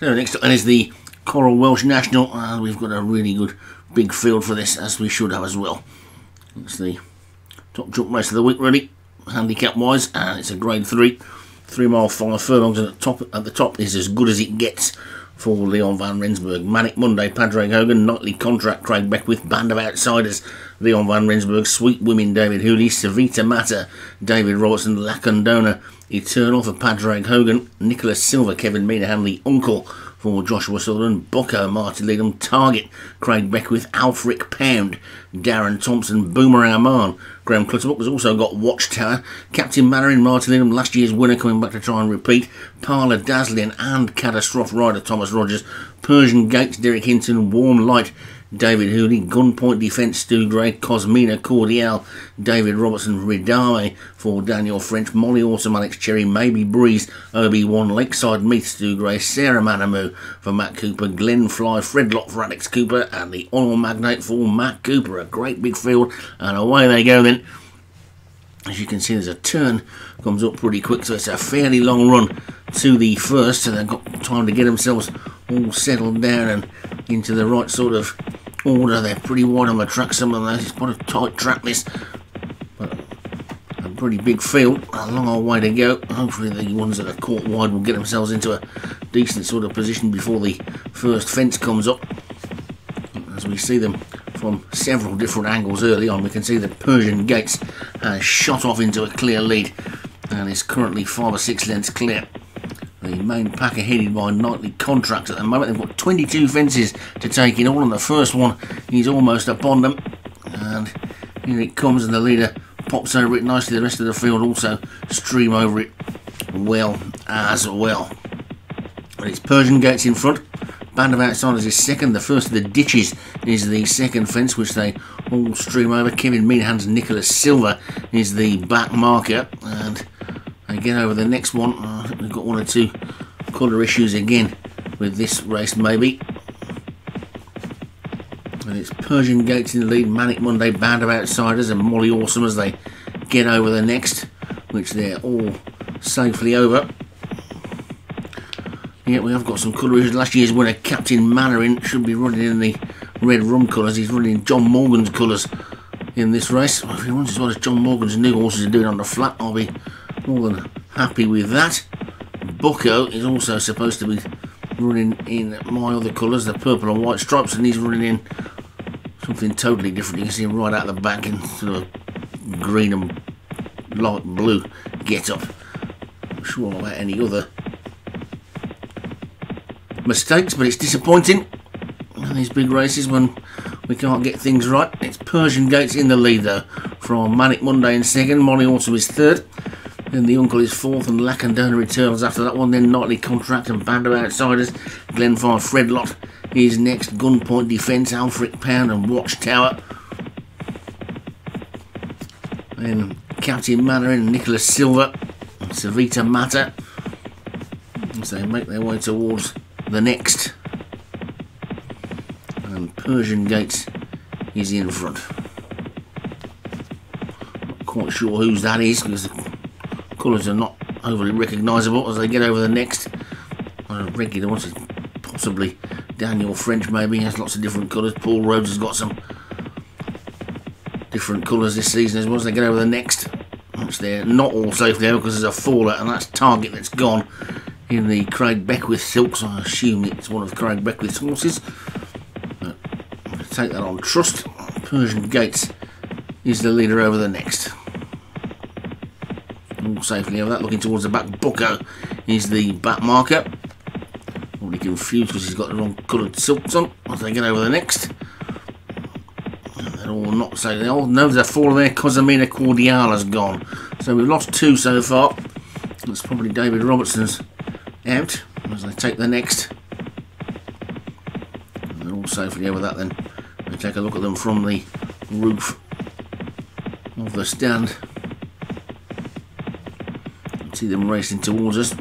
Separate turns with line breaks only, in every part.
So next up is the Coral Welsh National. Uh, we've got a really good big field for this, as we should have as well. It's the top jump race of the week, really, handicap wise, and it's a grade three, three mile five furlongs, and at the top at the top is as good as it gets for Leon Van Rensburg. Manic Monday, Padraig Hogan, Nightly Contract, Craig Beckwith, Band of Outsiders, Leon Van Rensburg, Sweet Women, David Hooley, Savita Matter, David Robertson, Lacandona, Eternal for Padraig Hogan, Nicholas Silver, Kevin the Uncle for Joshua Sutherland, Bucko, Martin Leadham, Target, Craig Beckwith, Alfred Pound, Darren Thompson, Boomerang Man, Graham Clutterbuck has also got Watchtower, Captain Mannering, Martin Leadham, last year's winner coming back to try and repeat, Parlour Dazzling and Catastrophe Rider Thomas Rogers, Persian Gates, Derek Hinton, Warm Light, David Hooley, Gunpoint Defence, Stu Gray, Cosmina Cordial, David Robertson, Ridame for Daniel French, Molly Awesome, Alex Cherry, Maybe Breeze, Obi-Wan, Lakeside Meath, Stu Gray, Sarah Manamu for Matt Cooper, Glenn Fly, Fred Lott for Alex Cooper, and the Oil Magnate for Matt Cooper. A great big field, and away they go then. As you can see, there's a turn comes up pretty quick, so it's a fairly long run to the first, so they've got time to get themselves all settled down and into the right sort of order. They're pretty wide on the track, some of those. It's quite a tight track, this. But a pretty big field, a long old way to go. Hopefully, the ones that are caught wide will get themselves into a decent sort of position before the first fence comes up. As we see them from several different angles early on, we can see that Persian Gates has shot off into a clear lead and is currently five or six lengths clear. The main pack are headed by Nightly Contract at the moment. They've got 22 fences to take in all, and the first one is almost upon them. And here it comes, and the leader pops over it nicely. The rest of the field also stream over it well as well. But it's Persian Gates in front. Band of Outsiders is second. The first of the ditches is the second fence, which they all stream over. Kevin Meanahan's Nicholas Silver is the back marker, and get over the next one. We've got one or two colour issues again with this race, maybe. And it's Persian Gates in the lead, Manic Monday, Band of Outsiders, and Molly Awesome as they get over the next, which they're all safely over. Yeah, we have got some colour issues. Last year's winner, Captain Mannering, should be running in the red rum colours. He's running in John Morgan's colours in this race. If he runs as well as John Morgan's new horses are doing on the flat, I'll be more than happy with that. Bucko is also supposed to be running in my other colours, the purple and white stripes, and he's running in something totally different. You can see him right out the back in sort of green and light blue get up. Not sure about any other mistakes, but it's disappointing in these big races when we can't get things right. It's Persian Gates in the lead though, from Manic Monday in second, Molly Awesome is third. Then the uncle is fourth, and Lacandona returns after that one. Then Nightly Contract and Band of Outsiders. Glenfire Fred Lott is next. Gunpoint Defence, Alfred Pound and Watchtower. Then Captain Mannering and Nicholas Silver Savita Matter. As they make their way towards the next. And Persian Gates is in front. Not quite sure whose that is because colours are not overly recognisable as they get over the next. A regular ones, possibly Daniel French maybe, has lots of different colours. Paul Rhodes has got some different colours this season as well as they get over the next. Which they're not all safe there because there's a faller and that's Target that's gone in the Craig Beckwith silks. I assume it's one of Craig Beckwith's horses. But take that on trust. Persian Gates is the leader over the next. All safely over that, looking towards the back. Bucko is the back marker. Probably confused because he's got the wrong coloured silks on as they get over the next. They're all not safe. They all know there's a fall there. Cosamina Cordial has gone. So we've lost two so far. That's probably David Robertson's out as they take the next. They're all safely over that then. We take a look at them from the roof of the stand. See them racing towards us.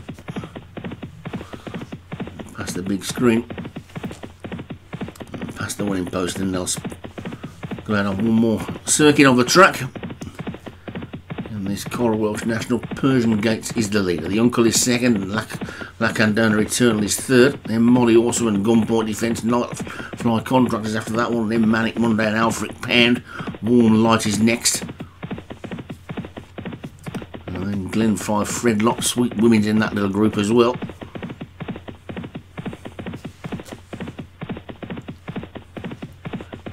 Past the big screen. Past the winning post and they'll go out on one more circuit of the track. And this Coral Welsh National Persian Gates is the leader. The uncle is second and Lac Lacandona Eternal is third. Then Molly Awesome and Gunpoint Defence. Night Fly Contractors after that one. Then Manic Monday and Alfred Pound. Warm Light is next. And then Glen Five Fredlock. Sweet Women's in that little group as well.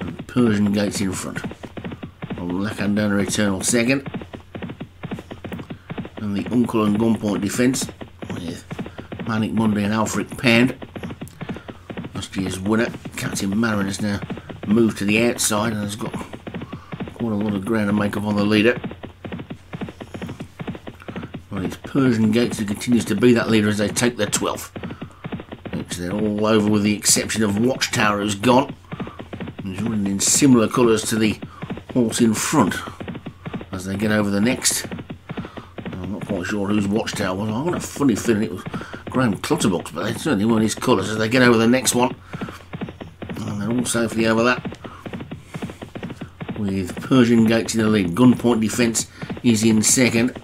And Persian Gates in front. Lacandona Eternal second. And the Uncle and Gunpoint Defence with Manic Monday and Alfred Pound. Last year's winner, Captain Marin, has now moved to the outside and has got quite a lot of ground to make up on the leader. Persian Gates who continues to be that leader as they take their 12th. Which they're all over with the exception of Watchtower who's gone. He's running in similar colours to the horse in front as they get over the next. I'm not quite sure whose watchtower was. I've got a funny feeling it was Graham Clutterbuck, but they certainly weren't his colours as they get over the next one. And they're all safely over that. With Persian Gates in the lead. Gunpoint Defence is in second.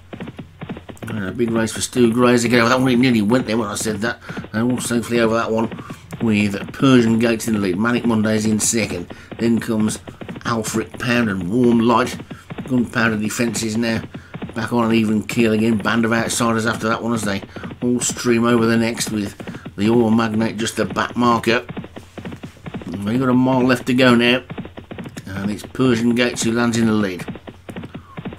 And a big race for Stu Grays again over that one. Nearly went there when I said that. They're all safely over that one. With Persian Gates in the lead. Manic Mondays in second. Then comes Alfred Pound and Warm Light. Gunpowder defences now back on an even keel again. Band of outsiders after that one as they all stream over the next with the oil magnate just the back marker. We've got a mile left to go now. And it's Persian Gates who lands in the lead.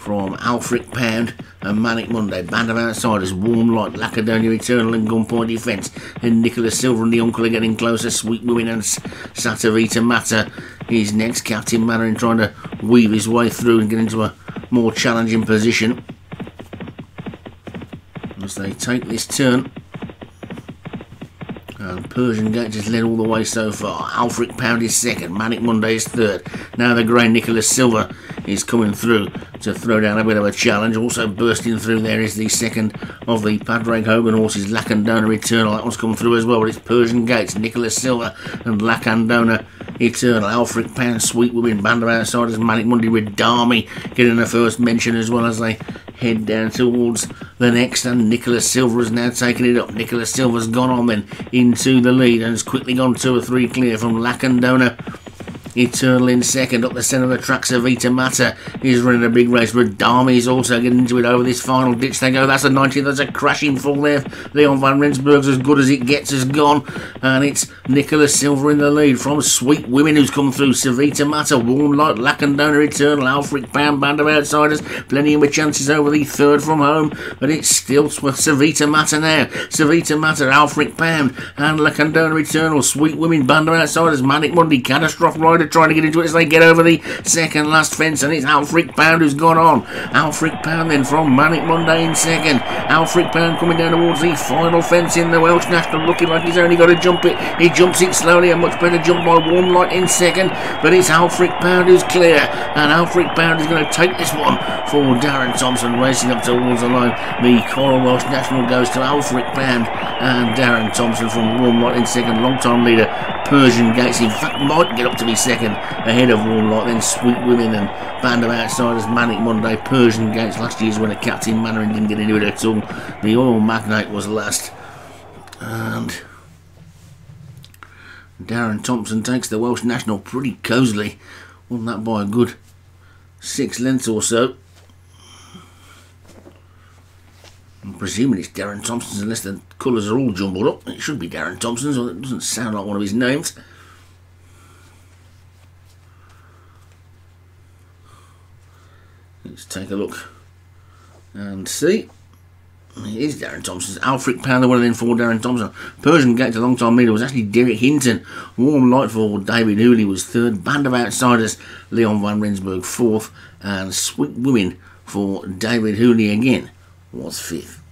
From Alfred Pound and Manic Monday. Band of Outsiders, Warm Light, Lacandona Eternal and Gunpoint Defence. And Nicholas Silver and the Uncle are getting closer. Sweet Women and Satavita Matter is next. Captain Mannering trying to weave his way through and get into a more challenging position. As they take this turn. Persian Gate has led all the way so far. Alfred Pound is second. Manic Monday is third. Now the grey Nicholas Silver is coming through to throw down a bit of a challenge. Also bursting through there is the second of the Padraig Hogan horses, Lacandona Eternal. That one's come through as well, but it's Persian Gates, Nicholas Silver and Lacandona Eternal. Alfred Pound, Sweet Women, Band of Outsiders, Manic Monday with Darmy getting the first mention as well as they head down towards the next and Nicholas Silver has now taken it up. Nicholas Silver's gone on then into the lead and has quickly gone two or three clear from Lacandona Eternal in second. Up the centre of the track, Savita Mata is running a big race, but Darmy's also getting into it over this final ditch. They go, that's a 90th, that's a crashing fall there. Leon van Rensburg's as good as it gets has gone, and it's Nicholas Silver in the lead from Sweet Women who's come through. Savita Mata, Warm Light, Lacandona Eternal, Alfred Pound, Band of Outsiders, plenty of chances over the third from home, but it's still with Savita Mata now. Savita Mata, Alfred Pound, and Lacandona Eternal, Sweet Women, Band of Outsiders, Manic Monday, Catastrophe Rider trying to get into it as they get over the second last fence, and it's Alfred Pound who's gone on. Alfred Pound then from Manic Monday in second. Alfred Pound coming down towards the final fence in the Welsh National, looking like he's only got to jump it. He jumps it slowly, a much better jump by Warm Light in second, but it's Alfred Pound who's clear, and Alfred Pound is going to take this one for Darren Thompson racing up towards the line. The Coral Welsh National goes to Alfred Pound and Darren Thompson from Warm Light in second, long time leader Persian Gates. In fact, might get up to be second ahead of Light, then Sweet Women and Band of Outsiders, Manic Monday, Persian Gates. Last year's winner, Captain Mannering, didn't get into it at all. The Oil Magnate was last. And Darren Thompson takes the Welsh National pretty cosily. Won that by a good six lengths or so. I'm presuming it's Darren Thompson's unless the colours are all jumbled up. It should be Darren Thompson's, or it doesn't sound like one of his names. Let's take a look and see. It is Darren Thompson's. Alfred Pound, the one in four Darren Thompson. Persian Gate, a long time leader, was actually Derek Hinton. Warm Light for David Hooley was third. Band of Outsiders, Leon van Rensburg fourth. And Sweet Women for David Hooley again was fifth.